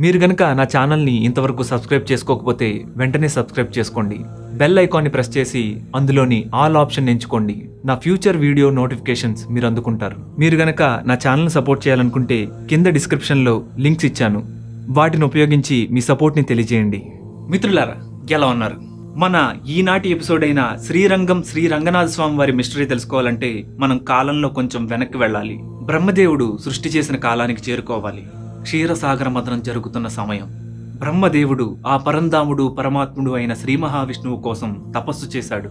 మీరు గనక నా ఛానల్ని ఇంతవరకు సబ్స్క్రైబ్ చేసుకోకపోతే వెంటనే సబ్స్క్రైబ్ చేసుకోండి. బెల్ ఐకాన్ని ప్రెస్ చేసి అందులోని ఆల్ ఆప్షన్ ఎంచుకోండి. నా ఫ్యూచర్ వీడియో నోటిఫికేషన్స్ మీరు అందుకుంటారు. మీరు గనక నా ఛానల్ని సపోర్ట్ చేయాలనుకుంటే కింద డిస్క్రిప్షన్లో లింక్స్ ఇచ్చాను. వాటిని ఉపయోగించి మీ సపోర్ట్ని తెలియజేయండి. మిత్రులారా ఎలా ఉన్నారు? మన ఈనాటి ఎపిసోడ్ అయిన శ్రీరంగం శ్రీ రంగనాథ స్వామి వారి మిస్టరీ తెలుసుకోవాలంటే మనం కాలంలో కొంచెం వెనక్కి వెళ్ళాలి. బ్రహ్మదేవుడు సృష్టి చేసిన కాలానికి చేరుకోవాలి. క్షీరసాగర మదనం జరుగుతున్న సమయం. బ్రహ్మదేవుడు ఆ పరంధాముడు పరమాత్ముడు అయిన శ్రీ మహావిష్ణువు కోసం తపస్సు చేశాడు.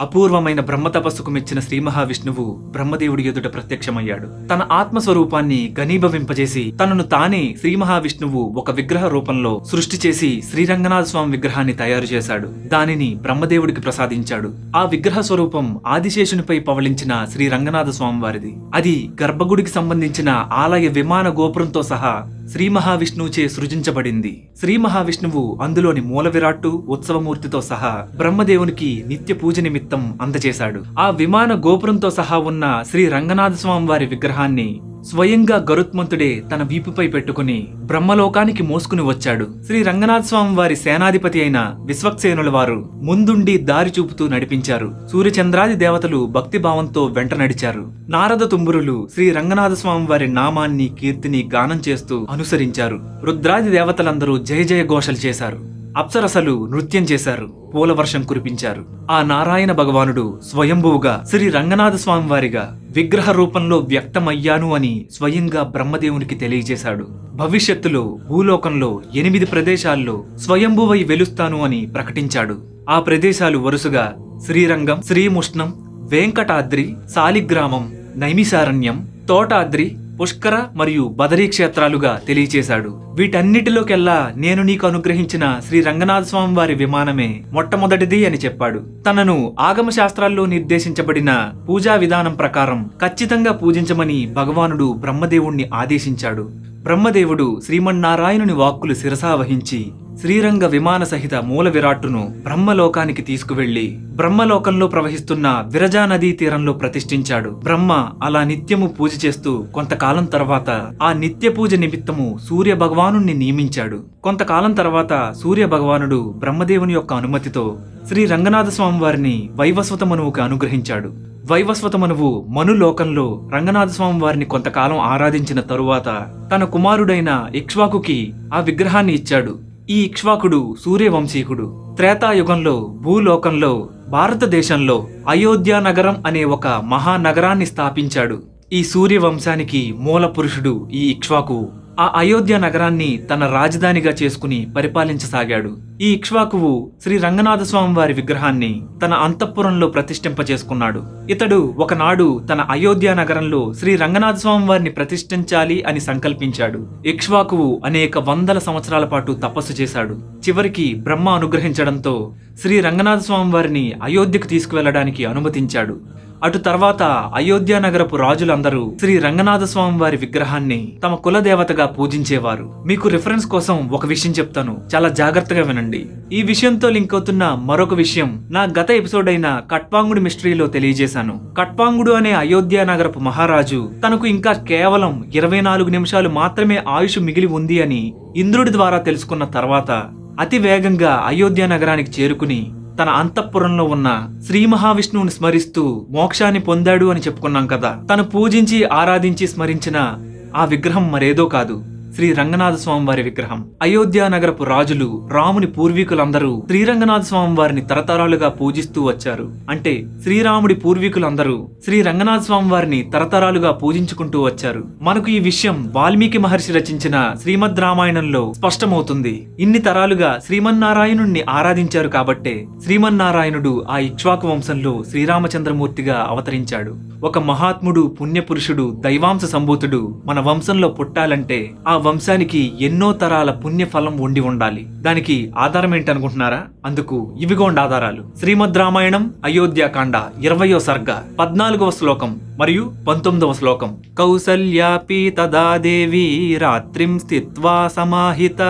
అపూర్వమైన బ్రహ్మ తపస్సుకు మెచ్చిన శ్రీ మహావిష్ణువు బ్రహ్మదేవుడి ఎదుట ప్రత్యక్షమయ్యాడు. తన ఆత్మస్వరూపాన్ని ఘనీభవింపజేసి తనను తానే శ్రీ మహావిష్ణువు ఒక విగ్రహ రూపంలో సృష్టి చేసి శ్రీరంగనాథ స్వామి విగ్రహాన్ని తయారు చేశాడు. దానిని బ్రహ్మదేవుడికి ప్రసాదించాడు. ఆ విగ్రహ స్వరూపం ఆదిశేషునిపై పవళించిన శ్రీ రంగనాథ స్వామి వారిది అది గర్భగుడికి సంబంధించిన ఆలయ విమాన గోపురంతో సహా శ్రీ మహావిష్ణువుచే సృజించబడింది. శ్రీ మహావిష్ణువు అందులోని మూల విరాట్టు ఉత్సవమూర్తితో సహా బ్రహ్మదేవునికి నిత్య పూజ నిమిత్తం అందజేశాడు. ఆ విమాన గోపురంతో సహా ఉన్న శ్రీ రంగనాథ స్వామి వారి విగ్రహాన్ని స్వయంగా గరుత్మంతుడే తన వీపుపై పెట్టుకుని బ్రహ్మలోకానికి మోసుకుని వచ్చాడు. శ్రీ రంగనాథ స్వామి వారి సేనాధిపతి అయిన విశ్వక్సేనుల వారు ముందుండి దారి చూపుతూ నడిపించారు. సూర్యచంద్రాది దేవతలు భక్తిభావంతో వెంట నడిచారు. నారద తుంబురులు శ్రీ రంగనాథ స్వామి వారి నామాన్ని కీర్తిని గానం చేస్తూ అనుసరించారు. రుద్రాది దేవతలందరూ జయ జయ ఘోషలు చేశారు. అప్సరసలు నృత్యం చేశారు పూలవర్షం కురిపించారు. ఆ నారాయణ భగవానుడు స్వయంభువుగా శ్రీ రంగనాథ స్వామివారిగా విగ్రహ రూపంలో వ్యక్తమయ్యాను అని స్వయంగా బ్రహ్మదేవునికి తెలియజేశాడు. భవిష్యత్తులో భూలోకంలో ఎనిమిది ప్రదేశాల్లో స్వయంభువై వెలుస్తాను అని ప్రకటించాడు. ఆ ప్రదేశాలు వరుసగా శ్రీరంగం శ్రీముష్ణం వెంకటాద్రి సాలిగ్రామం నైమిసారణ్యం తోటాద్రి పుష్కర మరియు బదరీ క్షేత్రాలుగా తెలియచేశాడు. వీటన్నిటిలోకెల్లా నేను నీకు అనుగ్రహించిన శ్రీ రంగనాథ స్వామి వారి విమానమే మొట్టమొదటిది అని చెప్పాడు. తనను ఆగమ శాస్త్రాల్లో నిర్దేశించబడిన పూజా విధానం ప్రకారం ఖచ్చితంగా పూజించమని భగవానుడు బ్రహ్మదేవుణ్ణి ఆదేశించాడు. బ్రహ్మదేవుడు శ్రీమన్నారాయణుని వాక్కులు శిరసా వహించి శ్రీరంగ విమాన సహిత మూల విరాట్టును బ్రహ్మలోకానికి తీసుకువెళ్ళి బ్రహ్మలోకంలో ప్రవహిస్తున్న విరజా నదీ తీరంలో ప్రతిష్ఠించాడు. బ్రహ్మ అలా నిత్యము పూజ చేస్తూ కొంతకాలం తర్వాత ఆ నిత్య పూజ నిమిత్తము సూర్య భగవాను నియమించాడు. కొంతకాలం తర్వాత సూర్య భగవానుడు బ్రహ్మదేవుని యొక్క అనుమతితో శ్రీ రంగనాథ స్వామి వారిని వైవస్వతమనువుకి అనుగ్రహించాడు. వైవస్వతమనువు మనులోకంలో రంగనాథ స్వామి వారిని కొంతకాలం ఆరాధించిన తరువాత తన కుమారుడైన ఇక్ష్వాకుకి ఆ విగ్రహాన్ని ఇచ్చాడు. ఈ ఇక్ష్వాకుడు సూర్యవంశీకుడు. త్రేతాయుగంలో భూలోకంలో భారతదేశంలో అయోధ్య నగరం అనే ఒక మహానగరాన్ని స్థాపించాడు. ఈ సూర్యవంశానికి మూల పురుషుడు ఈ ఇక్ష్వాకు ఆ అయోధ్య నగరాన్ని తన రాజధానిగా చేసుకుని పరిపాలించసాగాడు. ఈ ఇక్ష్వాకువు శ్రీ రంగనాథస్వామి వారి విగ్రహాన్ని తన అంతఃపురంలో ప్రతిష్ఠింపచేసుకున్నాడు ఇతడు ఒకనాడు తన అయోధ్య నగరంలో శ్రీ రంగనాథస్వామి వారిని ప్రతిష్ఠించాలి అని సంకల్పించాడు. ఇక్ష్వాకువు అనేక వందల సంవత్సరాల పాటు తపస్సు చేశాడు. చివరికి బ్రహ్మ అనుగ్రహించడంతో శ్రీ రంగనాథ స్వామి వారిని అయోధ్యకు తీసుకువెళ్ళడానికి అనుమతించాడు. అటు తర్వాత అయోధ్య నగరపు రాజులందరూ శ్రీ రంగనాథ స్వామి వారి విగ్రహాన్ని తమ కుల దేవతగా పూజించేవారు. మీకు రిఫరెన్స్ కోసం ఒక విషయం చెప్తాను. చాలా జాగ్రత్తగా వినండి. ఈ విషయంతో లింక్ అవుతున్న మరొక విషయం నా గత ఎపిసోడ్ అయిన కట్పాంగుడి మిస్టరీలో తెలియజేశాను. కట్పాంగుడు అనే అయోధ్య నగరపు మహారాజు తనకు ఇంకా కేవలం ఇరవై నాలుగు నిమిషాలు మాత్రమే ఆయుష్ మిగిలి ఉంది అని ఇంద్రుడి ద్వారా తెలుసుకున్న తర్వాత అతి వేగంగా అయోధ్య నగరానికి చేరుకుని తన అంతఃపురంలో ఉన్న శ్రీ మహావిష్ణువుని స్మరిస్తూ మోక్షాన్ని పొందాడు అని చెప్పుకున్నాం కదా. తను పూజించి ఆరాధించి స్మరించిన ఆ విగ్రహం మరేదో కాదు. శ్రీ రంగనాథ స్వామి వారి విగ్రహం. అయోధ్య నగరపు రాజులు రాముని పూర్వీకులందరూ శ్రీరంగనాథ స్వామి వారిని తరతరాలుగా పూజిస్తూ వచ్చారు. అంటే శ్రీరాముడి పూర్వీకులందరూ శ్రీ రంగనాథ స్వామి వారిని తరతరాలుగా పూజించుకుంటూ వచ్చారు. మనకు ఈ విషయం వాల్మీకి మహర్షి రచించిన శ్రీమద్ రామాయణంలో స్పష్టమవుతుంది. ఇన్ని తరాలుగా శ్రీమన్నారాయణుణ్ణి ఆరాధించారు కాబట్టే శ్రీమన్నారాయణుడు ఆ ఇక్ష్వాకు వంశంలో శ్రీరామచంద్రమూర్తిగా అవతరించాడు. ఒక మహాత్ముడు పుణ్యపురుషుడు దైవాంశ సంభూతుడు మన వంశంలో పుట్టాలంటే ఆ వంశానికి ఎన్నో తరాల పుణ్యఫలం ఉండి ఉండాలి. దానికి ఆధారం ఏంటనుకుంటున్నారా అందుకు ఇవిగోండి ఆధారాలు శ్రీమద్ రామాయణం అయోధ్యాకాండ ఇరవయో సర్గ పద్నాలుగవ శ్లోకం మరియు పంతొమ్మిదవ శ్లోకం. కౌసల్యాపి తదాదేవి రాత్రిం స్థిత్వా సమాహిత.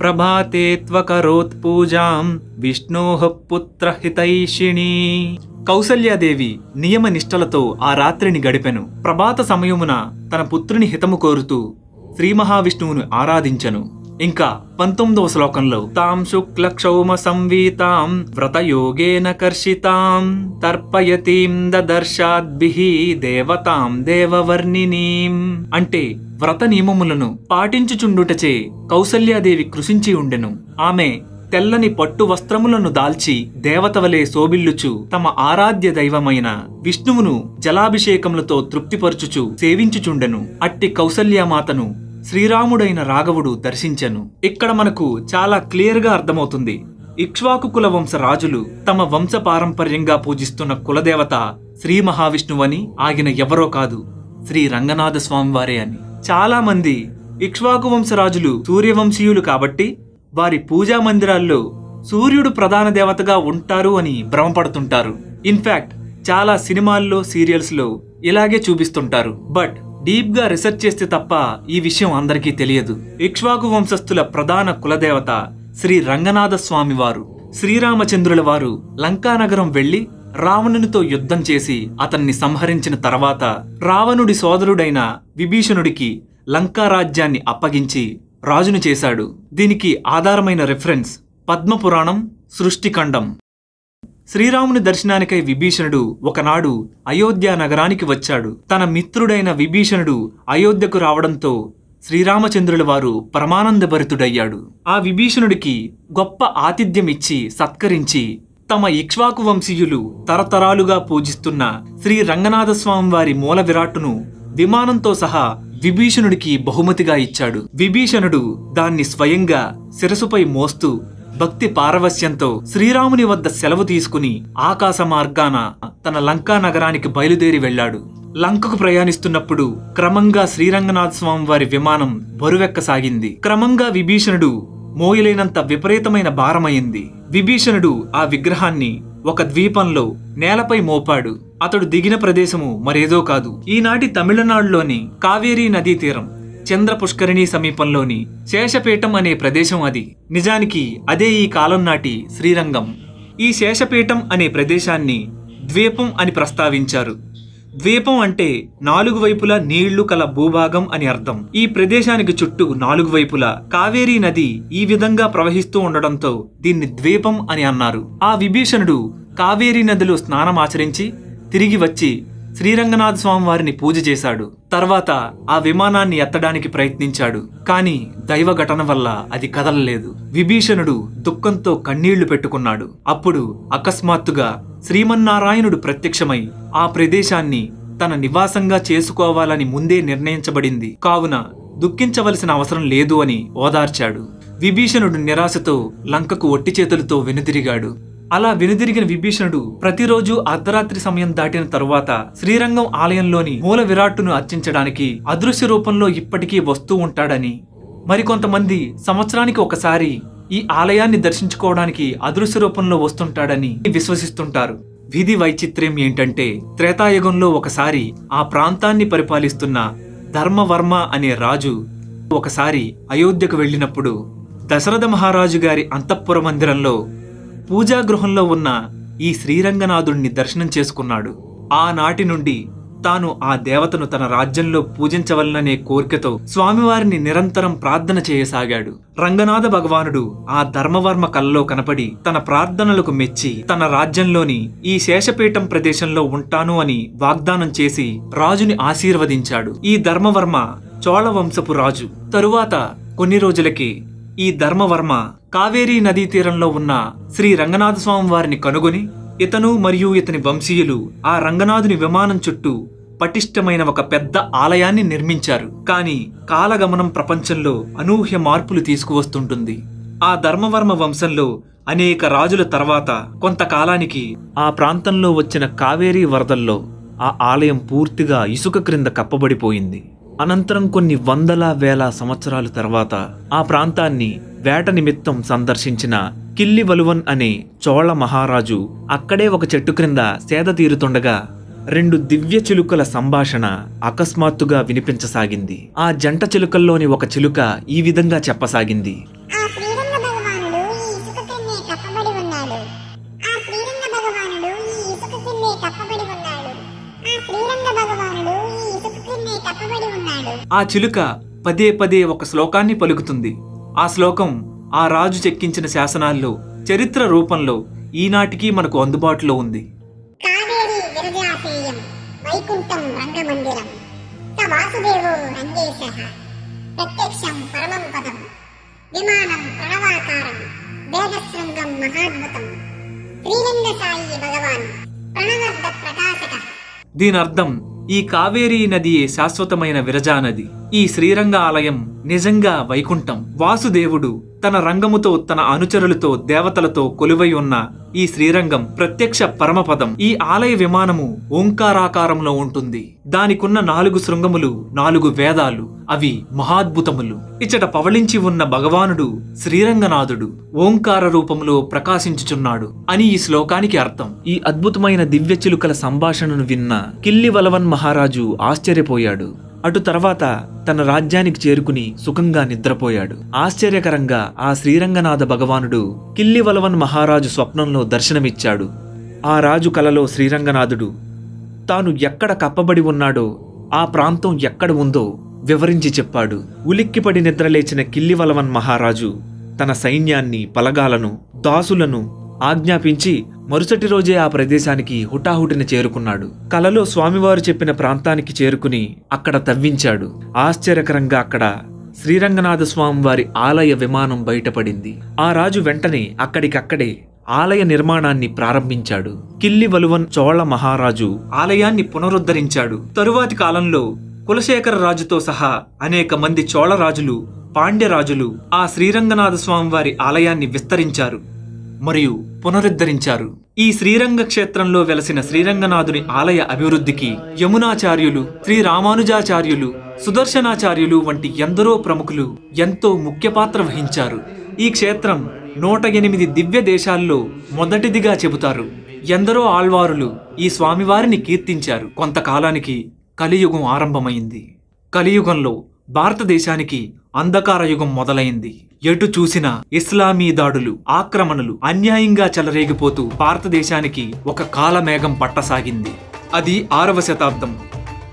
ప్రభాతే త్వకరోత్ పూజాం విష్ణోః పుత్ర హితైషిణి. కౌసల్యాదేవి నియమ నిష్టలతో ఆ రాత్రిని గడిపెను. ప్రభాత సమయమున తన పుత్రుని హితము కోరుతూ శ్రీ మహావిష్ణువును ఆరాధించెను. ఇంకా పంతొమ్మిదవ శ్లోకంలో తాం శుక్ల క్షౌమ సంవీతాం వ్రతయోగేన కర్షితాం తర్పయతీం దదర్శాద్భిః దేవతాం దేవవర్ణినీం అంటే వ్రత నియమములను పాటించుచుండుటచే కౌసల్యాదేవి కృషించి ఉండెను. ఆమె తెల్లని పట్టు వస్త్రములను దాల్చి దేవతవలే శోభిల్లుచు తమ ఆరాధ్య దైవమైన విష్ణువును జలాభిషేకములతో తృప్తిపరచుచు సేవించుచుండెను. అట్టి కౌసల్యమాతను శ్రీరాముడైన రాఘవుడు దర్శించెను. ఇక్కడ మనకు చాలా క్లియర్గా అర్థమవుతుంది. ఇక్ష్వాకు కుల వంశ రాజులు తమ వంశ పారంపర్యంగా పూజిస్తున్న కులదేవత శ్రీ మహావిష్ణువని ఆగిన ఎవరో కాదు. శ్రీ రంగనాథ స్వామివారే అని. చాలా మంది ఇక్ష్వాకు వంశరాజులు సూర్యవంశీయులు కాబట్టి వారి పూజా మందిరాల్లో సూర్యుడు ప్రధాన దేవతగా ఉంటారు అని భ్రమపడుతుంటారు. ఇన్ఫ్యాక్ట్ చాలా సినిమాల్లో సీరియల్స్లో ఇలాగే చూపిస్తుంటారు. బట్ డీప్గా రీసెర్చ్ చేస్తే తప్ప ఈ విషయం అందరికీ తెలియదు. ఇక్ష్వాకు వంశస్థుల ప్రధాన కులదేవత శ్రీ రంగనాథ స్వామి వారు. శ్రీరామచంద్రుల వారు లంకానగరం వెళ్ళి రావణునితో యుద్ధం చేసి అతన్ని సంహరించిన తర్వాత రావణుడి సోదరుడైన విభీషణుడికి లంకారాజ్యాన్ని అప్పగించి రాజును చేశాడు. దీనికి ఆధారమైన రెఫరెన్స్ పద్మపురాణం సృష్టిఖండం. శ్రీరాముని దర్శనానికై విభీషణుడు ఒకనాడు అయోధ్య నగరానికి వచ్చాడు. తన మిత్రుడైన విభీషణుడు అయోధ్యకు రావడంతో శ్రీరామచంద్రుల వారు పరమానందభరితుడయ్యాడు. ఆ విభీషణుడికి గొప్ప ఆతిథ్యం ఇచ్చి సత్కరించి తమ ఇక్ష్వాకు వంశీయులు తరతరాలుగా పూజిస్తున్న శ్రీ రంగనాథస్వామి వారి మూల విరాట్టును విమానంతో సహా విభీషణుడికి బహుమతిగా ఇచ్చాడు. విభీషణుడు దాన్ని స్వయంగా శిరసుపై మోస్తూ భక్తి పారవస్యంతో శ్రీరాముని వద్ద సెలవు తీసుకుని ఆకాశ మార్గాన తన లంకా నగరానికి బయలుదేరి వెళ్ళాడు. లంకకు ప్రయాణిస్తున్నప్పుడు క్రమంగా శ్రీరంగనాథ స్వామి వారి విమానం బరువెక్కసాగింది. క్రమంగా విభీషణుడు మోయలేనంత విపరీతమైన భారమైంది. విభీషణుడు ఆ విగ్రహాన్ని ఒక ద్వీపంలో నేలపై మోపాడు. అతడు దిగిన ప్రదేశము మరేదో కాదు. ఈనాటి తమిళనాడులోని కావేరీ నదీ తీరం చంద్ర పుష్కరిణి సమీపంలోని శేషపీఠం అనే ప్రదేశం అది. నిజానికి అదే ఈ కాలం నాటి శ్రీరంగం. ఈ శేషపీఠం అనే ప్రదేశాన్ని ద్వీపం అని ప్రస్తావించారు. ద్వీపం అంటే నాలుగు వైపులా నీళ్ళు కల భూభాగం అని అర్థం. ఈ ప్రదేశానికి చుట్టూ నాలుగు వైపులా కావేరీ నది ఈ విధంగా ప్రవహిస్తూ ఉండడంతో దీన్ని ద్వీపం అని అన్నారు. ఆ విభీషణుడు కావేరీ నదిలో స్నానం ఆచరించి తిరిగి వచ్చి శ్రీరంగనాథ స్వామి వారిని పూజ చేశాడు. తర్వాత ఆ విమానాన్ని ఎత్తడానికి ప్రయత్నించాడు. కాని దైవ ఘటన వల్ల అది కదలలేదు. విభీషణుడు దుఃఖంతో కన్నీళ్ళు పెట్టుకున్నాడు. అప్పుడు అకస్మాత్తుగా శ్రీమన్నారాయణుడు ప్రత్యక్షమై ఆ ప్రదేశాన్ని తన నివాసంగా చేసుకోవాలని ముందే నిర్ణయించబడింది. కావున దుఃఖించవలసిన అవసరం లేదు అని ఓదార్చాడు. విభీషణుడు నిరాశతో లంకకు ఒట్టి చేతులతో వెనుదిరిగాడు. అలా వెనుదిరిగిన విభీషణుడు ప్రతిరోజు అర్ధరాత్రి సమయం దాటిన తరువాత శ్రీరంగం ఆలయంలోని మూల విరాట్టును అర్చించడానికి అదృశ్య రూపంలో ఇప్పటికీ వస్తూ ఉంటాడని. మరికొంతమంది సంవత్సరానికి ఒకసారి ఈ ఆలయాన్ని దర్శించుకోవడానికి అదృశ్య రూపంలో వస్తుంటాడని విశ్వసిస్తుంటారు. విధి వైచిత్ర్యం ఏంటంటే త్రేతాయుగంలో ఒకసారి ఆ ప్రాంతాన్ని పరిపాలిస్తున్న ధర్మవర్మ అనే రాజు ఒకసారి అయోధ్యకు వెళ్ళినప్పుడు దశరథ మహారాజు గారి అంతఃపుర మందిరంలో పూజాగృహంలో ఉన్న ఈ శ్రీరంగనాథుణ్ణి దర్శనం చేసుకున్నాడు. ఆనాటి నుండి తాను ఆ దేవతను తన రాజ్యంలో పూజించవలననే కోరికతో స్వామివారిని నిరంతరం ప్రార్థన చేయసాగాడు. రంగనాథ భగవానుడు ఆ ధర్మవర్మ కలలో కనపడి తన ప్రార్థనలకు మెచ్చి తన రాజ్యంలోని ఈ శేషపీఠం ప్రదేశంలో ఉంటాను అని వాగ్దానం చేసి రాజుని ఆశీర్వదించాడు. ఈ ధర్మవర్మ చోళ వంశపు రాజు. తరువాత కొన్ని రోజులకి ఈ ధర్మవర్మ కావేరీ నదీ తీరంలో ఉన్న శ్రీ రంగనాథస్వామి వారిని కనుగొని ఇతను మరియు ఇతని వంశీయులు ఆ రంగనాథుని విమానం చుట్టూ పటిష్టమైన ఒక పెద్ద ఆలయాన్ని నిర్మించారు. కానీ కాలగమనం ప్రపంచంలో అనూహ్య మార్పులు తీసుకువస్తుంటుంది. ఆ ధర్మవర్మ వంశంలో అనేక రాజుల తర్వాత కొంతకాలానికి ఆ ప్రాంతంలో వచ్చిన కావేరీ వరదల్లో ఆ ఆలయం పూర్తిగా ఇసుక క్రింద కప్పబడిపోయింది. అనంతరం కొన్ని వందల వేల సంవత్సరాల తర్వాత ఆ ప్రాంతాన్ని వేట నిమిత్తం సందర్శించిన కిల్లి వలువన్ అనే చోళ మహారాజు అక్కడే ఒక చెట్టు క్రింద సేద తీరుతుండగా రెండు దివ్య చిలుకల సంభాషణ అకస్మాత్తుగా వినిపించసాగింది. ఆ జంట చిలుకల్లోని ఒక చిలుక ఈ విధంగా చెప్పసాగింది. ఆ చిలుక పదే పదే ఒక శ్లోకాన్ని పలుకుతుంది. ఆ శ్లోకం ఆ రాజు చెక్కించిన శాసనాల్లో చరిత్ర రూపంలో ఈనాటికి మనకు అందుబాటులో ఉంది. విమానం ప్రణవాకారం. వేదశృంగం మహాద్భుతం. శ్రీరంగ సాయి భగవాన్ దీని అర్థం ఈ కావేరీ నదియే శాశ్వతమైన విరజా నది ఈ శ్రీరంగ ఆలయం నిజంగా వైకుంఠం. వాసుదేవుడు తన రంగముతో తన అనుచరులతో దేవతలతో కొలువై ఉన్న ఈ శ్రీరంగం ప్రత్యక్ష పరమపదం. ఈ ఆలయ విమానము ఓంకారాకారంలో ఉంటుంది. దానికున్న నాలుగు శృంగములు నాలుగు వేదాలు అవి మహాద్భుతములు. ఇచ్చట పవళించి ఉన్న భగవానుడు శ్రీరంగనాథుడు ఓంకార రూపంలో ప్రకాశించుచున్నాడు అని ఈ శ్లోకానికి అర్థం. ఈ అద్భుతమైన దివ్య చిలుకల సంభాషణను విన్న కిల్లి వలవన్ మహారాజు ఆశ్చర్యపోయాడు. అటు తర్వాత తన రాజ్యానికి చేరుకుని సుఖంగా నిద్రపోయాడు. ఆశ్చర్యకరంగా ఆ శ్రీరంగనాథ భగవానుడు కిల్లివలవన్ మహారాజు స్వప్నంలో దర్శనమిచ్చాడు. ఆ రాజు కలలో శ్రీరంగనాథుడు తాను ఎక్కడ కప్పబడి ఉన్నాడో ఆ ప్రాంతం ఎక్కడ ఉందో వివరించి చెప్పాడు. ఉలిక్కిపడి నిద్రలేచిన కిల్లివలవన్ మహారాజు తన సైన్యాన్ని పలగాలను దాసులను ఆజ్ఞాపించి మరుసటి రోజే ఆ ప్రదేశానికి హుటాహుటిన చేరుకున్నాడు. కలలో స్వామివారు చెప్పిన ప్రాంతానికి చేరుకుని అక్కడ తవ్వించాడు. ఆశ్చర్యకరంగా అక్కడ శ్రీరంగనాథ స్వామి వారి ఆలయ విమానం బయటపడింది. ఆ రాజు వెంటనే అక్కడికక్కడే ఆలయ నిర్మాణాన్ని ప్రారంభించాడు. కిల్లి వలువన్ చోళ మహారాజు ఆలయాన్ని పునరుద్ధరించాడు. తరువాతి కాలంలో కులశేఖర రాజుతో సహా అనేక మంది చోళ రాజులు ఆ శ్రీరంగనాథ స్వామివారి ఆలయాన్ని విస్తరించారు. మరియు పునరుద్ధరించారు. ఈ శ్రీరంగ క్షేత్రంలో వెలసిన శ్రీరంగనాథుని ఆలయ అభివృద్ధికి యమునాచార్యులు శ్రీ రామానుజాచార్యులు సుదర్శనాచార్యులు వంటి ఎందరో ప్రముఖులు ఎంతో ముఖ్య పాత్ర వహించారు. ఈ క్షేత్రం నూట ఎనిమిది దివ్య దేశాల్లో మొదటిదిగా చెబుతారు. ఎందరో ఆళ్వారులు ఈ స్వామివారిని కీర్తించారు. కొంతకాలానికి కలియుగం ఆరంభమైంది. కలియుగంలో భారతదేశానికి అంధకార యుగం మొదలైంది. ఎటు చూసినా ఇస్లామీ దాడులు ఆక్రమణలు అన్యాయంగా చెలరేగిపోతూ భారతదేశానికి ఒక కాలమేఘం పట్టసాగింది. అది ఆరవ శతాబ్దం.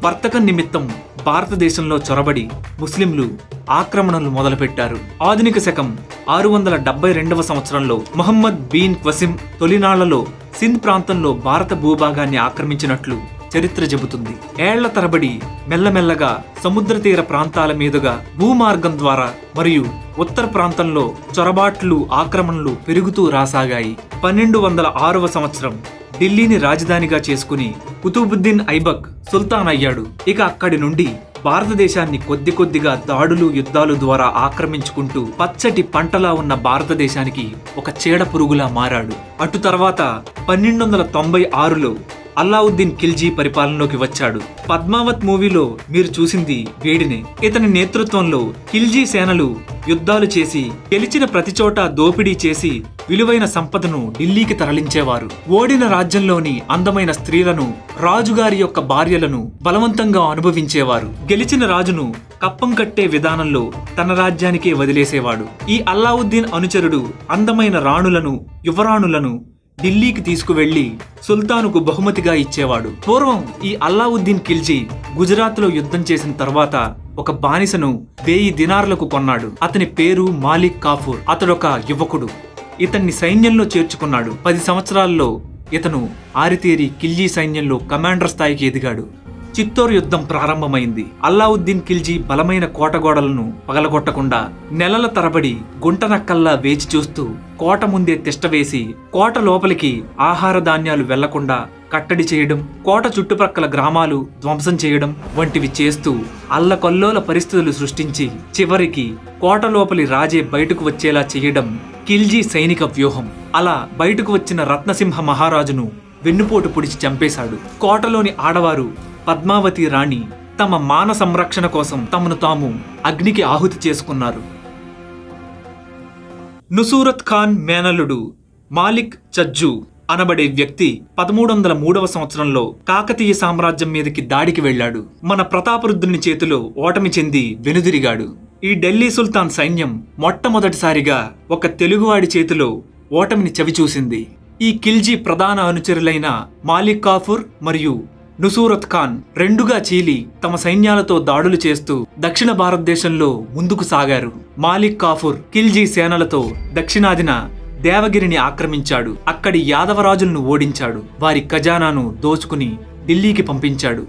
వర్తకం నిమిత్తం భారతదేశంలో చొరబడి ముస్లింలు ఆక్రమణలు మొదలుపెట్టారు. ఆధునిక శకం ఆరు వందల డెబ్బై రెండవ సంవత్సరంలో మొహమ్మద్ బీన్ క్వసిం తొలినాళ్ళలో సింధ్ ప్రాంతంలో భారత భూభాగాన్ని ఆక్రమించినట్లు చరిత్ర చెబుతుంది. ఏళ్ళ తరబడి మెల్లమెల్లగా సముద్ర తీర ప్రాంతాల మీదుగా భూమార్గం ద్వారా మరియు ఉత్తర ప్రాంతంలో చొరబాట్లు ఆక్రమణలు పెరుగుతూ రాసాగాయి. పన్నెండు వందల ఆరవ సంవత్సరం ఢిల్లీని రాజధానిగా చేసుకుని కుతుబుద్దీన్ ఐబక్ సుల్తాన్ అయ్యాడు. ఇక అక్కడి నుండి భారతదేశాన్ని కొద్ది కొద్దిగా దాడులు యుద్ధాలు ద్వారా ఆక్రమించుకుంటూ పచ్చటి పంటలా ఉన్న భారతదేశానికి ఒక చీడ పురుగులా మారాడు. అటు తర్వాత పన్నెండు వందల తొంభై ఆరులో అల్లావుద్దీన్ ఖిల్జీ పరిపాలనలోకి వచ్చాడు. పద్మావత్ మూవీలో మీరు చూసింది వీడినే. ఇతని నేతృత్వంలో ఖిల్జీ సేనలు యుద్ధాలు చేసి గెలిచిన ప్రతి చోట దోపిడీ చేసి విలువైన సంపదను ఢిల్లీకి తరలించేవారు. ఓడిన రాజ్యంలోని అందమైన స్త్రీలను రాజుగారి యొక్క భార్యలను బలవంతంగా అనుభవించేవారు. గెలిచిన రాజును కప్పం కట్టే విధానంలో తన రాజ్యానికే వదిలేసేవాడు. ఈ అల్లావుద్దీన్ అనుచరుడు అందమైన రాణులను యువరాణులను ఢిల్లీకి తీసుకువెళ్ళి సుల్తానుకు బహుమతిగా ఇచ్చేవాడు. పూర్వం ఈ అల్లావుద్దీన్ ఖిల్జీ గుజరాత్లో యుద్ధం చేసిన తర్వాత ఒక బానిసను వెయ్యి దినార్లకు కొన్నాడు. అతని పేరు మాలిక్ కాఫూర్. అతడొక యువకుడు. ఇతన్ని సైన్యంలో చేర్చుకున్నాడు. పది సంవత్సరాల్లో ఇతను ఆరితేరి కిల్జీ సైన్యంలో కమాండర్ స్థాయికి ఎదిగాడు. చిత్తోర్ యుద్ధం ప్రారంభమైంది. అల్లావుద్దీన్ ఖిల్జీ బలమైన కోటగోడలను పగలగొట్టకుండా నెలల తరబడి గుంటనక్కల్లా వేచి చూస్తూ కోట ముందే తిష్టవేసి కోట లోపలికి ఆహార ధాన్యాలు వెళ్ళకుండా కట్టడి చేయడం కోట చుట్టుప్రక్కల గ్రామాలు ధ్వంసం చేయడం వంటివి చేస్తూ అల్లకొల్లోల పరిస్థితులు సృష్టించి చివరికి కోట లోపలి రాజే బయటకు వచ్చేలా చేయడం కిల్జీ సైనిక వ్యూహం. అలా బయటకు వచ్చిన రత్నసింహ మహారాజును వెన్నుపోటు పొడిచి చంపేశాడు. కోటలోని ఆడవారు పద్మావతి రాణి తమ మాన సంరక్షణ కోసం తమను తాము అగ్నికి ఆహుతి చేసుకున్నారు. నుసూరత్ ఖాన్ మేనలుడు మాలిక్ చజ్జు అనబడే వ్యక్తి పదమూడు వందల మూడవ సంవత్సరంలో కాకతీయ సామ్రాజ్యం మీదకి దాడికి వెళ్ళాడు. మన ప్రతాపరుద్రుని చేతిలో ఓటమి చెంది వెనుదిరిగాడు. ఈ ఢిల్లీ సుల్తాన్ సైన్యం మొట్టమొదటిసారిగా ఒక తెలుగువాడి చేతిలో ఓటమిని చవిచూసింది. ఈ ఖిల్జీ ప్రధాన అనుచరులైన మాలిక్ కాఫూర్ మరియు నుసూరత్ ఖాన్ రెండుగా చీలి తమ సైన్యాలతో దాడులు చేస్తూ దక్షిణ భారతదేశంలో ముందుకు సాగారు. మాలిక్ కాఫూర్ ఖిల్జీ సేనలతో దక్షిణాదిన దేవగిరిని ఆక్రమించాడు. అక్కడి యాదవరాజులను ఓడించాడు. వారి ఖజానాను దోచుకుని ఢిల్లీకి పంపించాడు.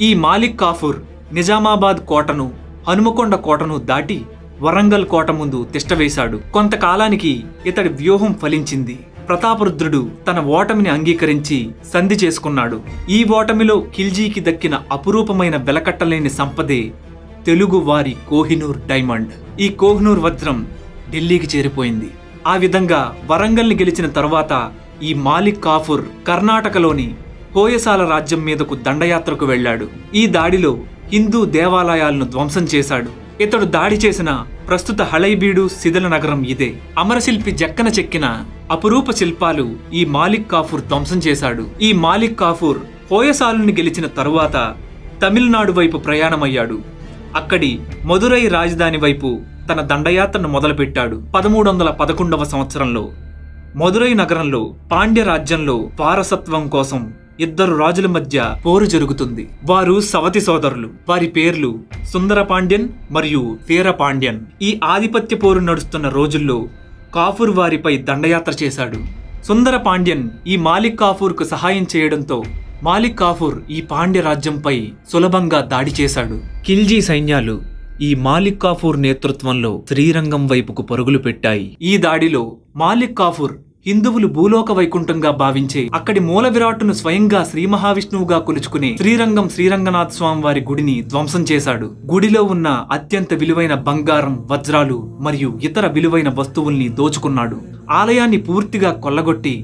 ఈ మాలిక్ కాఫూర్ నిజామాబాద్ కోటను హనుమకొండ కోటను దాటి వరంగల్ కోట ముందు తిష్టవేశాడు కొంతకాలానికి ఇతడి వ్యూహం ఫలించింది. ప్రతాపరుద్రుడు తన ఓటమిని అంగీకరించి సంధి చేసుకున్నాడు. ఈ ఓటమిలో ఖిల్జీకి దక్కిన అపురూపమైన వెలకట్టలేని సంపదే తెలుగు వారి కోహినూర్ డైమండ్. ఈ కోహినూర్ వజ్రం ఢిల్లీకి చేరిపోయింది. ఆ విధంగా వరంగల్ని గెలిచిన తరువాత ఈ మాలిక్ కాఫూర్ కర్ణాటకలోని హోయసాల రాజ్యం మీదకు దండయాత్రకు వెళ్ళాడు. ఈ దాడిలో హిందూ దేవాలయాలను ధ్వంసం చేశాడు. ఇతడు దాడి చేసిన ప్రస్తుత హళైబీడు శిథిల నగరం ఇదే. అమరశిల్పి జక్కన చెక్కిన అపురూప శిల్పాలు ఈ మాలిక్ కాఫూర్ ధ్వంసం చేశాడు. ఈ మాలిక్ కాఫూర్ హోయసాలుని గెలిచిన తరువాత తమిళనాడు వైపు ప్రయాణమయ్యాడు. అక్కడి మదురై రాజధాని వైపు తన దండయాత్రను మొదలుపెట్టాడు. పదమూడు వందల పదకొండవ సంవత్సరంలో మదురై నగరంలో పాండ్య రాజ్యంలో వారసత్వం కోసం ఇద్దరు రాజుల మధ్య పోరు జరుగుతుంది. వారు సవతి సోదరులు. వారి పేర్లు సుందర పాండ్యన్ మరియు వీర పాండ్యన్ ఈ ఆధిపత్య పోరు నడుస్తున్న రోజుల్లో కాఫూర్ వారిపై దండయాత్ర చేశాడు. సుందర పాండ్యన్ ఈ మాలిక్ కాఫూర్కు సహాయం చేయడంతో మాలిక్ కాఫూర్ ఈ పాండ్య రాజ్యంపై సులభంగా దాడి చేశాడు. ఖిల్జీ సైన్యాలు ఈ మాలిక్ కాఫూర్ నేతృత్వంలో శ్రీరంగం వైపుకు పరుగులు పెట్టాయి. ఈ దాడిలో మాలిక్ కాఫూర్ హిందువులు భూలోక వైకుంఠంగా భావించే అక్కడి మూల విరాటును స్వయంగా శ్రీ మహావిష్ణువుగా కొలుచుకునే శ్రీరంగం శ్రీరంగనాథ్ స్వామి వారి గుడిని ధ్వంసం చేశాడు. గుడిలో ఉన్న అత్యంత విలువైన బంగారం వజ్రాలు మరియు ఇతర విలువైన వస్తువుల్ని దోచుకున్నాడు. ఆలయాన్ని పూర్తిగా కొల్లగొట్టి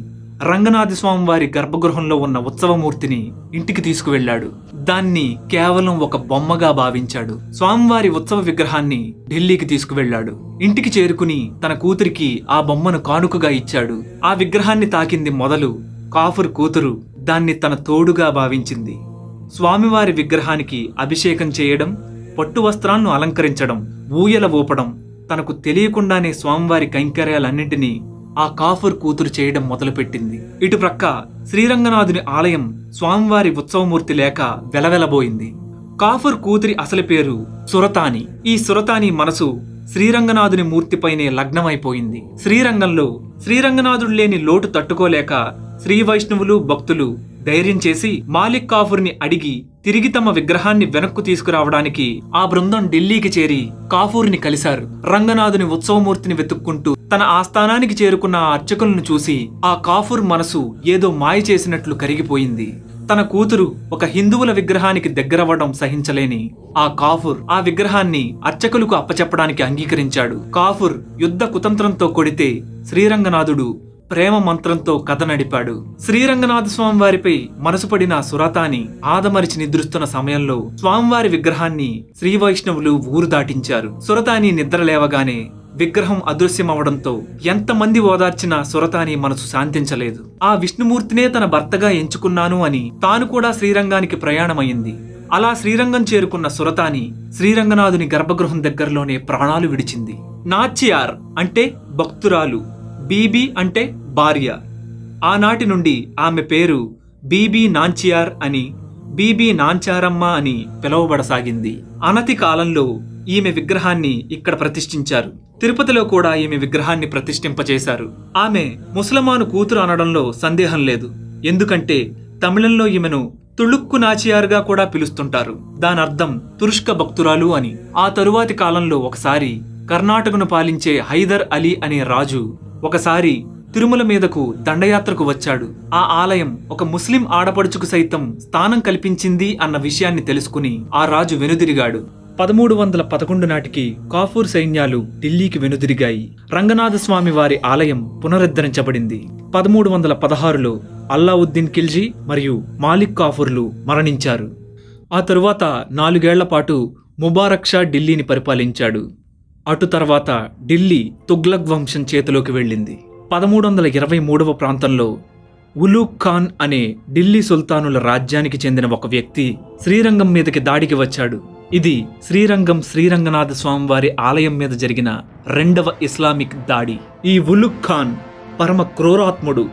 రంగనాథ స్వామి వారి గర్భగృహంలో ఉన్న ఉత్సవమూర్తిని ఇంటికి తీసుకువెళ్ళాడు. దాన్ని కేవలం ఒక బొమ్మగా భావించాడు. స్వామివారి ఉత్సవ విగ్రహాన్ని ఢిల్లీకి తీసుకువెళ్ళాడు. ఇంటికి చేరుకుని తన కూతురికి ఆ బొమ్మను కానుకగా ఇచ్చాడు. ఆ విగ్రహాన్ని తాకింది మొదలు కాఫర్ కూతురు దాన్ని తన తోడుగా భావించింది. స్వామివారి విగ్రహానికి అభిషేకం చేయడం పట్టు వస్త్రాలను అలంకరించడం ఊయల ఊపడం తనకు తెలియకుండానే స్వామివారి కైంకర్యాలన్నింటినీ ఆ కాఫర్ కూతురు చేయడం మొదలుపెట్టింది. ఇటు ప్రక్క శ్రీరంగనాథుని ఆలయం స్వామివారి ఉత్సవమూర్తి లేక వెలవెలబోయింది. కాఫర్ కూతురి అసలు పేరు సురతాని. ఈ సురతాని మనసు శ్రీరంగనాథుని మూర్తిపైనే లగ్నమైపోయింది. శ్రీరంగంలో శ్రీరంగనాథుడు లేని లోటు తట్టుకోలేక శ్రీ వైష్ణవులు భక్తులు ధైర్యం చేసి మాలిక్ కాఫుర్ని అడిగి తిరిగి తమ విగ్రహాన్ని వెనక్కు తీసుకురావడానికి ఆ బృందం ఢిల్లీకి చేరి కాఫూర్ని కలిశారు. రంగనాథుని ఉత్సవమూర్తిని వెతుక్కుంటూ తన ఆస్థానానికి చేరుకున్న ఆ అర్చకులను చూసి ఆ కాఫూర్ మనసు ఏదో మాయ చేసినట్లు కరిగిపోయింది. తన కూతురు ఒక హిందువుల విగ్రహానికి దగ్గరవ్వడం సహించలేని ఆ కాఫూర్ ఆ విగ్రహాన్ని అర్చకులకు అప్పచెప్పడానికి అంగీకరించాడు. కాఫూర్ యుద్ధ కుతంత్రంతో కొడితే శ్రీరంగనాథుడు ప్రేమ మంత్రంతో కథ నడిపాడు. శ్రీరంగనాథ స్వామివారిపై మనసుపడిన సురతాని ఆదమరిచి నిద్రిస్తున్న సమయంలో స్వామివారి విగ్రహాన్ని శ్రీ వైష్ణవులు ఊరు దాటించారు. సురతాని నిద్ర లేవగానే విగ్రహం అదృశ్యమవడంతో ఎంతమంది ఓదార్చినా సురతాని మనసు శాంతించలేదు. ఆ విష్ణుమూర్తినే తన భర్తగా ఎంచుకున్నాను అని తాను కూడా శ్రీరంగానికి ప్రయాణమైంది అలా శ్రీరంగం చేరుకున్న సురతాని శ్రీరంగనాథుని గర్భగృహం దగ్గరలోనే ప్రాణాలు విడిచింది. నాచ్యార్ అంటే భక్తురాలు బీబీ అంటే భార్య. ఆనాటి నుండి ఆమె పేరు బీబీ నాంచియార్ అని బీబీ నాంచారమ్మ అని పిలువబడసాగింది. అనతి కాలంలో ఈమె విగ్రహాన్ని ఇక్కడ ప్రతిష్ఠించారు. తిరుపతిలో కూడా ఈమె విగ్రహాన్ని ప్రతిష్ఠింపచేశారు. ఆమె ముసలమాను కూతురు అనడంలో సందేహం లేదు. ఎందుకంటే తమిళంలో ఈమెను తుళుక్కు నాచియార్గా కూడా పిలుస్తుంటారు. దానర్థం తురుష్క భక్తురాలు అని. ఆ తరువాతి కాలంలో ఒకసారి కర్ణాటకను పాలించే హైదర్ అలీ అనే రాజు ఒకసారి తిరుమల మీదకు దండయాత్రకు వచ్చాడు. ఆ ఆలయం ఒక ముస్లిం ఆడపడుచుకు సైతం స్థానం కల్పించింది అన్న విషయాన్ని తెలుసుకుని ఆ రాజు వెనుదిరిగాడు. పదమూడు వందల పదకొండు నాటికి కాఫూర్ సైన్యాలు ఢిల్లీకి వెనుదిరిగాయి. రంగనాథస్వామి వారి ఆలయం పునరుద్ధరించబడింది. పదమూడు వందల పదహారులో అల్లావుద్దీన్ ఖిల్జీ మరియు మాలిక్ కాఫూర్లు మరణించారు. ఆ తరువాత నాలుగేళ్ళ పాటు ముబారక్ షా ఢిల్లీని పరిపాలించాడు. అటు తర్వాత ఢిల్లీ తుగ్లక్ వంశం చేతిలోకి వెళ్ళింది. పదమూడు వందల ఇరవై మూడవ ప్రాంతంలో ఉలూక్ ఖాన్ అనే ఢిల్లీ సుల్తానుల రాజ్యానికి చెందిన ఒక వ్యక్తి శ్రీరంగం మీదకి దాడికి వచ్చాడు. ఇది శ్రీరంగం శ్రీరంగనాథ స్వామివారి ఆలయం మీద జరిగిన రెండవ ఇస్లామిక్ దాడి. ఈ ఉలుక్ ఖాన్ పరమ క్రూరాత్ముడు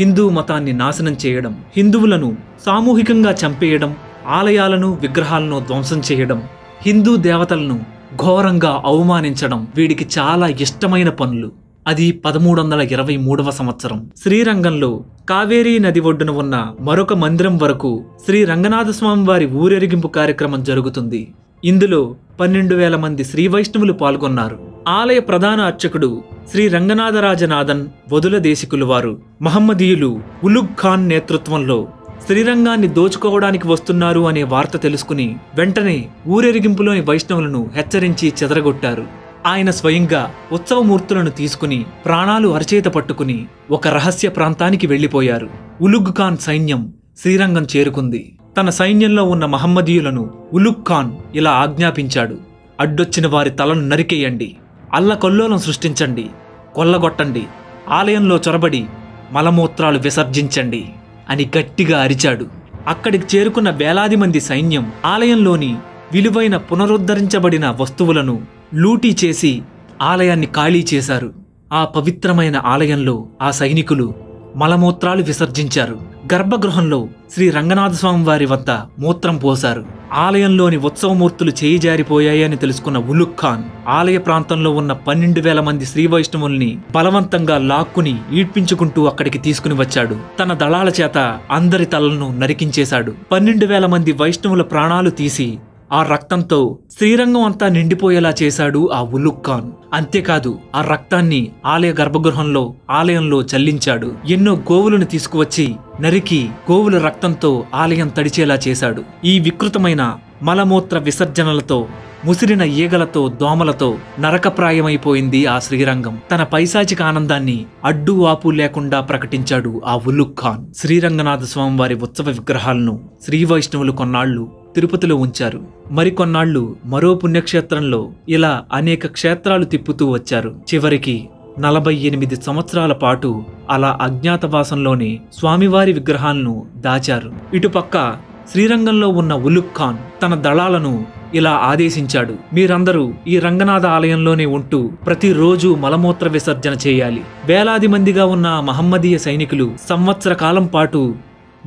హిందూ మతాన్ని నాశనం చేయడం హిందువులను సామూహికంగా చంపేయడం ఆలయాలను విగ్రహాలను ధ్వంసం చేయడం హిందూ దేవతలను ఘోరంగా అవమానించడం వీడికి చాలా ఇష్టమైన పనులు. అది పదమూడు వందల ఇరవై మూడవ సంవత్సరం. శ్రీరంగంలో కావేరీ నది ఒడ్డున ఉన్న మరొక మందిరం వరకు శ్రీ రంగనాథస్వామి వారి ఊరేగింపు కార్యక్రమం జరుగుతుంది. ఇందులో పన్నెండు వేల మంది శ్రీ వైష్ణవులు పాల్గొన్నారు. ఆలయ ప్రధాన అర్చకుడు శ్రీ రంగనాథరాజనాథన్ వదుల దేశికులు వారు. మహమ్మదీయులు ఉలుగ్ ఖాన్ నేతృత్వంలో శ్రీరంగాన్ని దోచుకోవడానికి వస్తున్నారు అనే వార్త తెలుసుకుని వెంటనే ఊరేగింపులోని వైష్ణవులను హెచ్చరించి చెదరగొట్టారు. ఆయన స్వయంగా ఉత్సవమూర్తులను తీసుకుని ప్రాణాలు అరచేత పట్టుకుని ఒక రహస్య ప్రాంతానికి వెళ్ళిపోయారు ఉలుగ్ ఖాన్ సైన్యం శ్రీరంగం చేరుకుంది. తన సైన్యంలో ఉన్న మహమ్మదీయులను ఉలుగ్ ఖాన్ ఇలా ఆజ్ఞాపించాడు. అడ్డొచ్చిన వారి తలను నరికేయండి. అల్లకొల్లోలం సృష్టించండి. కొల్లగొట్టండి. ఆలయంలో చొరబడి మలమూత్రాలు విసర్జించండి అని గట్టిగా అరిచాడు. అక్కడికి చేరుకున్న వేలాది మంది సైన్యం ఆలయంలోని విలువైన పునరుద్ధరించబడిన వస్తువులను లూటీ చేసి ఆలయాన్ని ఖాళీ చేశారు. ఆ పవిత్రమైన ఆలయంలో ఆ సైనికులు మలమూత్రాలు విసర్జించారు. గర్భగృహంలో శ్రీ రంగనాథస్వామి వారి వద్ద మూత్రం పోశారు. ఆలయంలోని ఉత్సవమూర్తులు చేయి జారిపోయాయని తెలుసుకున్న ఉలుక్ ఖాన్ ఆలయ ప్రాంతంలో ఉన్న పన్నెండు వేల మంది శ్రీ వైష్ణవుల్ని బలవంతంగా లాక్కుని ఈడ్పించుకుంటూ అక్కడికి తీసుకుని వచ్చాడు. తన దళాల చేత అందరి తలలను నరికించేశాడు. పన్నెండు వేల మంది వైష్ణవుల ప్రాణాలు తీసి ఆ రక్తంతో శ్రీరంగం అంతా నిండిపోయేలా చేశాడు ఆ ఉలుక్ ఖాన్. అంతేకాదు ఆ రక్తాన్ని ఆలయ గర్భగృహంలో ఆలయంలో చల్లించాడు. ఎన్నో గోవులను తీసుకువచ్చి నరికి గోవుల రక్తంతో ఆలయం తడిచేలా చేశాడు. ఈ వికృతమైన మలమూత్ర విసర్జనలతో ముసిరిన ఈగలతో దోమలతో నరకప్రాయమైపోయింది ఆ శ్రీరంగం. తన పైశాచిక ఆనందాన్ని అడ్డు ఆపు లేకుండా ప్రకటించాడు ఆ ఉలుక్ ఖాన్. శ్రీరంగనాథ స్వామివారి ఉత్సవ విగ్రహాలను శ్రీవైష్ణవులు కొన్నాళ్ళు తిరుపతిలో ఉంచారు. మరికొన్నాళ్ళు మరో పుణ్యక్షేత్రంలో ఇలా అనేక క్షేత్రాలు తిప్పుతూ వచ్చారు. చివరికి నలభై ఎనిమిది సంవత్సరాల పాటు అలా అజ్ఞాతవాసంలోనే స్వామివారి విగ్రహాలను దాచారు. ఇటుపక్క శ్రీరంగంలో ఉన్న ఉలుక్ ఖాన్ తన దళాలను ఇలా ఆదేశించాడు. మీరందరూ ఈ రంగనాథ ఆలయంలోనే ఉంటూ ప్రతిరోజు మలమూత్ర విసర్జన చేయాలి. వేలాది మందిగా ఉన్న మహమ్మదీయ సైనికులు సంవత్సర కాలం పాటు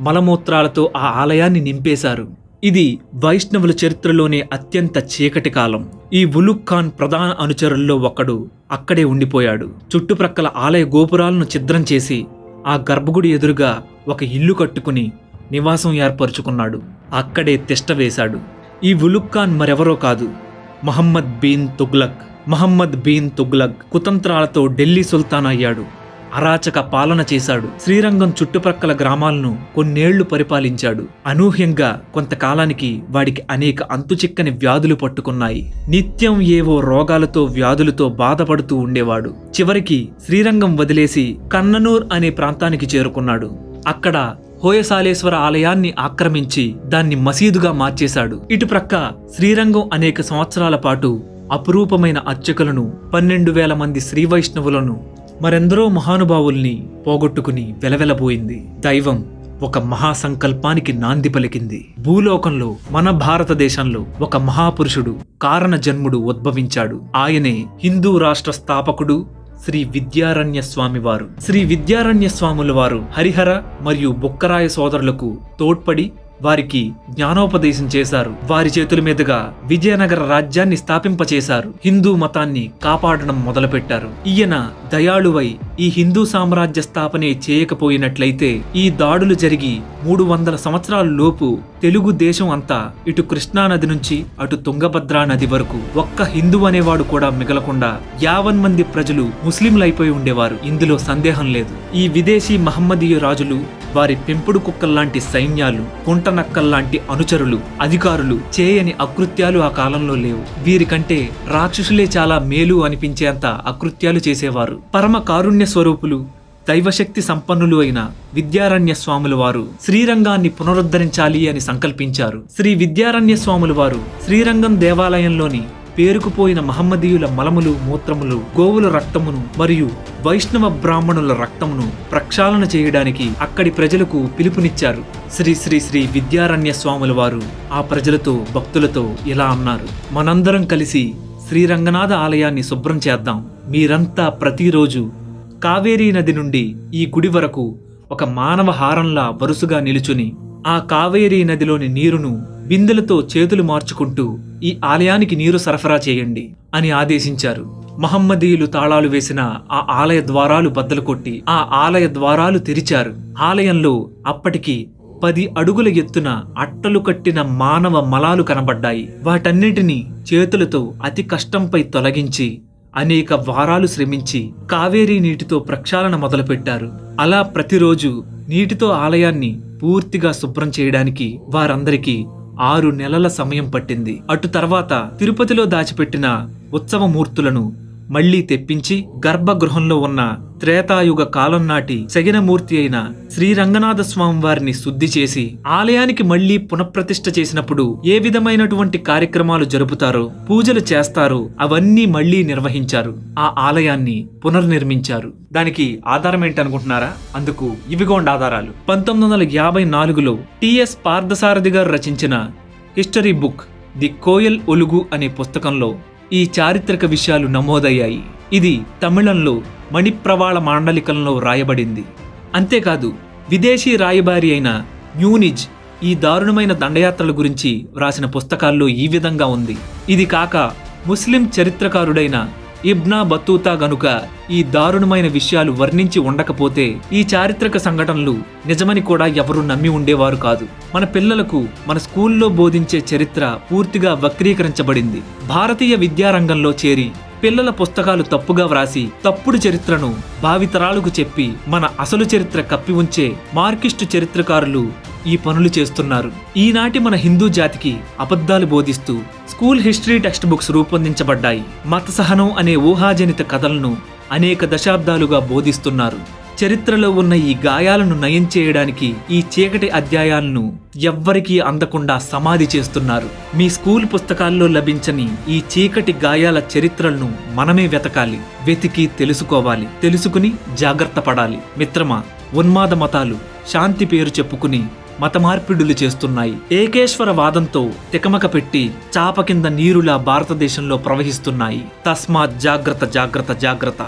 మలమూత్రాలతో ఆ ఆలయాన్ని నింపేశారు. ఇది వైష్ణవుల చరిత్రలోనే అత్యంత చీకటి కాలం. ఈ ఉలుక్ ఖాన్ ప్రధాన అనుచరుల్లో ఒకడు అక్కడే ఉండిపోయాడు. చుట్టుప్రక్కల ఆలయ గోపురాలను ఛిద్రం చేసి ఆ గర్భగుడి ఎదురుగా ఒక ఇల్లు కట్టుకుని నివాసం ఏర్పరుచుకున్నాడు. అక్కడే తిష్ట వేశాడు. ఈ ఉలుక్ ఖాన్ మరెవరో కాదు. మహమ్మద్ బీన్ తుగ్లక్. మహమ్మద్ బీన్ తుగ్లక్ కుతంత్రాలతో ఢిల్లీ సుల్తాన్ అయ్యాడు. అరాచక పాలన చేశాడు. శ్రీరంగం చుట్టుప్రక్కల గ్రామాలను కొన్నేళ్ళు పరిపాలించాడు. అనూహ్యంగా కొంతకాలానికి వాడికి అనేక అంతుచిక్కని వ్యాధులు పట్టుకున్నాయి. నిత్యం ఏవో రోగాలతో వ్యాధులతో బాధపడుతూ ఉండేవాడు. చివరికి శ్రీరంగం వదిలేసి కన్ననూర్ అనే ప్రాంతానికి చేరుకున్నాడు. అక్కడ హోయసాలేశ్వర ఆలయాన్ని ఆక్రమించి దాన్ని మసీదుగా మార్చేశాడు. ఇటుప్రక్క శ్రీరంగం అనేక సంవత్సరాల పాటు అపురూపమైన అర్చకులను పన్నెండు వేల మంది శ్రీవైష్ణవులను మరెందరో మహానుభావుల్ని పోగొట్టుకుని వెలవెలబోయింది. దైవం ఒక మహాసంకల్పానికి నాంది పలికింది. భూలోకంలో మన భారతదేశంలో ఒక మహాపురుషుడు కారణ జన్ముడు ఉద్భవించాడు. ఆయనే హిందూ రాష్ట్ర స్థాపకుడు శ్రీ విద్యారణ్య స్వామి వారు శ్రీ విద్యారణ్య స్వాముల వారు హరిహర మరియు బుక్కరాయ సోదరులకు తోడ్పడి వారికి జ్ఞానోపదేశం చేశారు. వారి చేతుల మీదుగా విజయనగర రాజ్యాన్ని స్థాపింపచేశారు. హిందూ మతాన్ని కాపాడడం మొదలుపెట్టారు. ఈయన దయాళువై ఈ హిందూ సామ్రాజ్య స్థాపనే చేయకపోయినట్లయితే ఈ దాడులు జరిగి మూడు వందల సంవత్సరాల లోపు తెలుగు దేశం అంతా ఇటు కృష్ణా నది నుంచి అటు తుంగభద్రా నది వరకు ఒక్క హిందూ అనేవాడు కూడా మిగలకుండా యావన్ మంది ప్రజలు ముస్లింలైపోయి ఉండేవారు. ఇందులో సందేహం లేదు. ఈ విదేశీ మహమ్మదీయ రాజులు వారి పెంపుడు కుక్కల్లాంటి సైన్యాలు కుంటనక్కల్లాంటి అనుచరులు అధికారులు చేయని అకృత్యాలు ఆ కాలంలో లేవు. వీరికంటే రాక్షసులే చాలా మేలు అనిపించేంత అకృత్యాలు చేసేవారు. పరమ కారుణ్య స్వరూపులు దైవశక్తి సంపన్నులు అయిన విద్యారణ్య స్వాముల వారు శ్రీరంగాన్ని పునరుద్ధరించాలి అని సంకల్పించారు. శ్రీ విద్యారణ్య స్వాముల వారు శ్రీరంగం దేవాలయంలోని పేరుకుపోయిన మహమ్మదీయుల మలములు మూత్రములు గోవుల రక్తమును మరియు వైష్ణవ బ్రాహ్మణుల రక్తమును ప్రక్షాళన చేయడానికి అక్కడి ప్రజలకు పిలుపునిచ్చారు. శ్రీ శ్రీ శ్రీ విద్యారణ్య స్వాముల వారు ఆ ప్రజలతో భక్తులతో ఇలా అన్నారు. మనందరం కలిసి శ్రీరంగనాథ ఆలయాన్ని శుభ్రం చేద్దాం. మీరంతా ప్రతిరోజు కావేరీ నది నుండి ఈ గుడి వరకు ఒక మానవ హారంలా వరుసగా నిలుచుని ఆ కావేరీ నదిలోని నీరును బిందెలతో చేతులు మార్చుకుంటూ ఈ ఆలయానికి నీరు సరఫరా చేయండి అని ఆదేశించారు. మహమ్మదీయులు తాళాలు వేసిన ఆ ఆలయ ద్వారాలు బద్దలు కొట్టి ఆ ఆలయ ద్వారాలు తెరిచారు. ఆలయంలో అప్పటికి పది అడుగుల ఎత్తున అట్టలు కట్టిన మానవ మలాలు కనబడ్డాయి. వాటన్నిటినీ చేతులతో అతి కష్టంపై తొలగించి అనేక వారాలు శ్రమించి కావేరీ నీటితో ప్రక్షాళన మొదలుపెట్టారు. అలా ప్రతిరోజు నీటితో ఆలయాన్ని పూర్తిగా శుభ్రం చేయడానికి వారందరికీ ఆరు నెలల సమయం పట్టింది. అటు తర్వాత తిరుపతిలో దాచిపెట్టిన ఉత్సవ మూర్తులను మళ్ళీ తెప్పించి గర్భగృహంలో ఉన్న త్రేతాయుగ కాలం నాటి సగినమూర్తి అయిన శ్రీరంగనాథ స్వామి వారిని శుద్ధి చేసి ఆలయానికి మళ్ళీ పునఃప్రతిష్ఠ చేసినప్పుడు ఏ విధమైనటువంటి కార్యక్రమాలు జరుపుతారో పూజలు చేస్తారో అవన్నీ మళ్ళీ నిర్వహించారు. ఆ ఆలయాన్ని పునర్నిర్మించారు. దానికి ఆధారం ఏంటనుకుంటున్నారా? అందుకు ఇవిగోండి ఆధారాలు. పంతొమ్మిది వందల యాభై నాలుగులో టిఎస్ పార్థసారథి గారు రచించిన history book the Koyal Olugu అనే పుస్తకంలో ఈ చారిత్రక విషయాలు నమోదయ్యాయి. ఇది తమిళంలో మణిప్రవాళ మాండలికంలో రాయబడింది. అంతేకాదు విదేశీ రాయబారి అయిన న్యూనిజ్ ఈ దారుణమైన దండయాత్రల గురించి వ్రాసిన పుస్తకాల్లో ఈ విధంగా ఉంది. ఇది కాక ముస్లిం చరిత్రకారుడైన ఇబ్నా బతూతా గనుక ఈ దారుణమైన విషయాలు వర్ణించి ఉండకపోతే ఈ చారిత్రక సంఘటనలు నిజమని కూడా ఎవరూ నమ్మి ఉండేవారు కాదు. మన పిల్లలకు మన స్కూల్లో బోధించే చరిత్ర పూర్తిగా వక్రీకరించబడింది. భారతీయ విద్యారంగంలో చేరి పిల్లల పుస్తకాలు తప్పుగా వ్రాసి తప్పుడు చరిత్రను భావితరాలకు చెప్పి మన అసలు చరిత్ర కప్పి ఉంచే మార్కిస్టు చరిత్రకారులు ఈ పనులు చేస్తున్నారు. ఈనాటి మన హిందూ జాతికి అబద్ధాలు బోధిస్తూ స్కూల్ హిస్టరీ టెక్స్ట్ బుక్స్ రూపొందించబడ్డాయి. మత సహనం అనే ఊహాజనిత కథలను అనేక దశాబ్దాలుగా బోధిస్తున్నారు. చరిత్రలో ఉన్న ఈ గాయాలను నయం చేయడానికి ఈ చీకటి అధ్యాయాలను ఎవ్వరికీ అందకుండా సమాధి చేస్తున్నారు. మీ స్కూల్ పుస్తకాల్లో లభించని ఈ చీకటి గాయాల చరిత్రలను మనమే వెతకాలి వెతికి తెలుసుకోవాలి తెలుసుకుని జాగ్రత్త పడాలి. మిత్రమా ఉన్మాద మతాలు శాంతి పేరు చెప్పుకుని మతమార్పిడులు చేస్తున్నాయి. ఏకేశ్వర వాదంతో తికమక పెట్టి చాప కింద నీరులా భారతదేశంలో ప్రవహిస్తున్నాయి. తస్మాత్ జాగ్రత్త జాగ్రత్త జాగ్రత్త.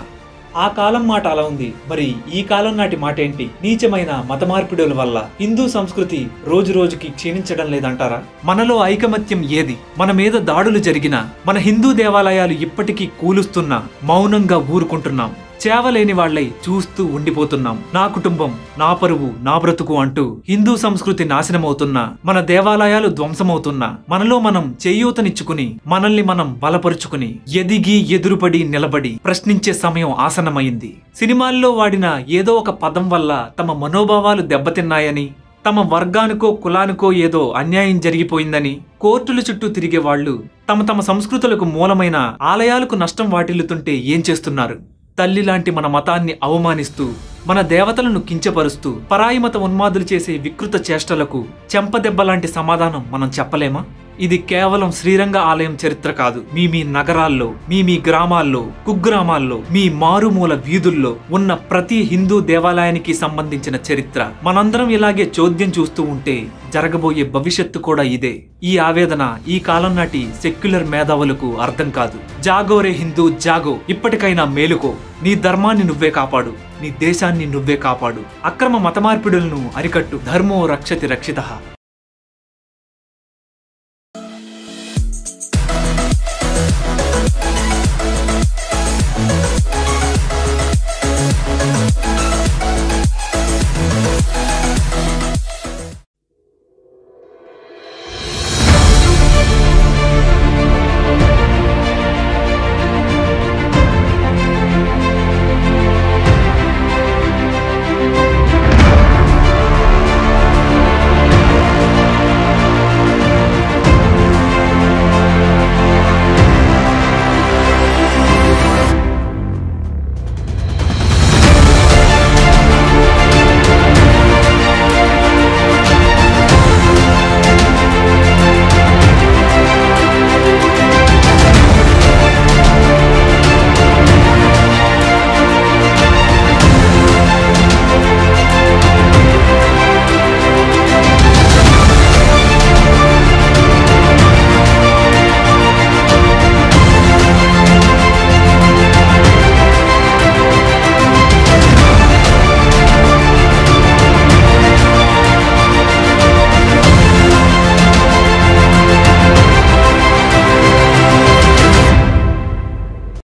ఆ కాలం మాట అలా ఉంది. మరి ఈ కాలం నాటి మాట ఏంటి? నీచమైన మత మార్పిడుల వల్ల హిందూ సంస్కృతి రోజు రోజుకి క్షీణించడం లేదంటారా? మనలో ఐకమత్యం ఏది? మన మీద దాడులు జరిగినా మన హిందూ దేవాలయాలు ఇప్పటికీ కూలుస్తున్నా మౌనంగా ఊరుకుంటున్నాం. చేవలేని వాళ్ళై చూస్తూ ఉండిపోతున్నాం. నా కుటుంబం నా పరువు నా బ్రతుకు అంటూ హిందూ సంస్కృతి నాశనమవుతున్నా మన దేవాలయాలు ధ్వంసమవుతున్నా మనలో మనం చేయూతనిచ్చుకుని మనల్ని మనం బలపరుచుకుని ఎదిగి ఎదురుపడి నిలబడి ప్రశ్నించే సమయం ఆసనమైంది సినిమాల్లో వాడిన ఏదో ఒక పదం వల్ల తమ మనోభావాలు దెబ్బతిన్నాయని తమ వర్గానికో కులానికో ఏదో అన్యాయం జరిగిపోయిందని కోర్టుల చుట్టూ తిరిగే వాళ్ళు తమ తమ సంస్కృతులకు మూలమైన ఆలయాలకు నష్టం వాటిల్లుతుంటే ఏం చేస్తున్నారు? తల్లి లాంటి మన మతాన్ని అవమానిస్తూ మన దేవతలను కించపరుస్తూ పరాయి మత ఉన్మాదులు చేసే వికృత చేష్టలకు చెంపదెబ్బ లాంటి సమాధానం మనం చెప్పలేమా? ఇది కేవలం శ్రీరంగ ఆలయం చరిత్ర కాదు. మీ మీ నగరాల్లో మీ మీ గ్రామాల్లో కుగ్రామాల్లో మీ మారుమూల వీధుల్లో ఉన్న ప్రతి హిందూ దేవాలయానికి సంబంధించిన చరిత్ర. మనందరం ఇలాగే చోద్యం చూస్తూ ఉంటే జరగబోయే భవిష్యత్తు కూడా ఇదే. ఈ ఆవేదన ఈ కాలం నాటి సెక్యులర్ మేధావులకు అర్థం కాదు. జాగోరే హిందూ జాగో ఇప్పటికైనా మేలుకో. నీ ధర్మాన్ని నువ్వే కాపాడు. నీ దేశాన్ని నువ్వే కాపాడు. అక్రమ మతమార్పిడులను అరికట్టు. ధర్మో రక్షతి రక్షిత.